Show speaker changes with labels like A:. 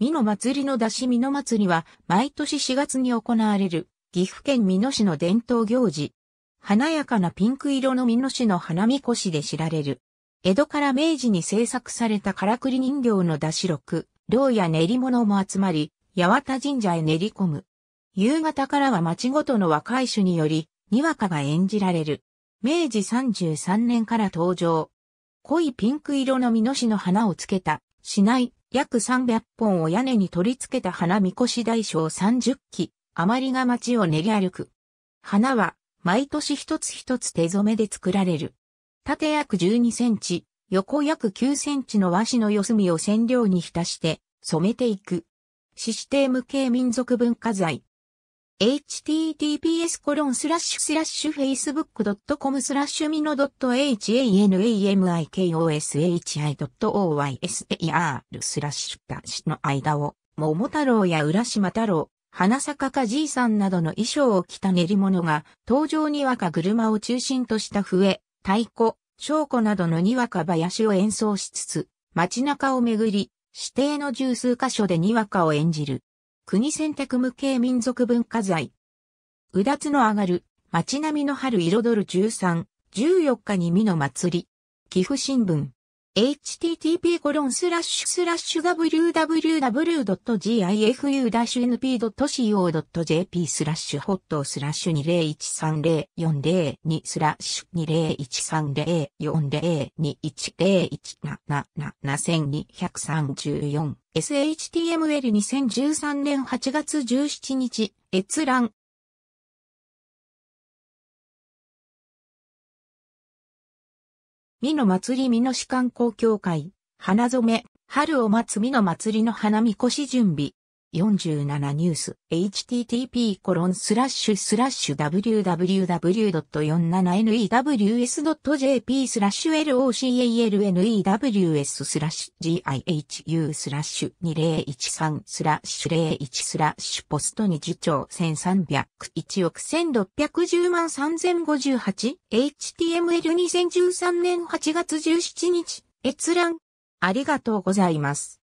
A: 美濃祭りの出し美濃祭りは毎年4月に行われる岐阜県美濃市の伝統行事。華やかなピンク色の美濃市の花見越しで知られる。江戸から明治に制作されたからくり人形の出し録、銅や練り物も集まり、八幡神社へ練り込む。夕方からは町ごとの若い種により、にわかが演じられる。明治33年から登場。濃いピンク色の美濃市の花をつけた、市内約300本を屋根に取り付けた花みこし大小30基、余りが町を練り歩く。花は毎年一つ一つ手染めで作られる。縦約12センチ、横約9センチの和紙の四隅を染料に浸して染めていく。市指定無形民族文化財。Https コロンスラッシュスラッシュ facebook.com スラッシュミノ .hanamikoshi.oyser スラッシュダッシュの間を、桃太郎や浦島太郎、花坂かじいさんなどの衣装を着た練り物が、登場にわか車を中心とした笛、太鼓、証拠などのにわか林を演奏しつつ、街中をめぐり、指定の十数箇所でにわかを演じる。国選択無形民族文化財。うだつの上がる、街並みの春彩る13、14日に美の祭り。岐阜新聞。http://www.gifu-np.co.jp スラッシュホットスラッシュ20130402スラッシュ2013040210177234 SHTML2013 年8月17日閲覧。美濃まつり美濃市観光協会、花染め、春を待つ美濃まつりの花みこし準備。47ニュース、http コロンスラッシュスラッシュ www.47news.jp スラッシュ localnews スラッシュ gifu スラッシュ2013スラッシュ01スラッシュポストに受長1300 1億1610万3058 html2013 年8月17日閲覧ありがとうございます。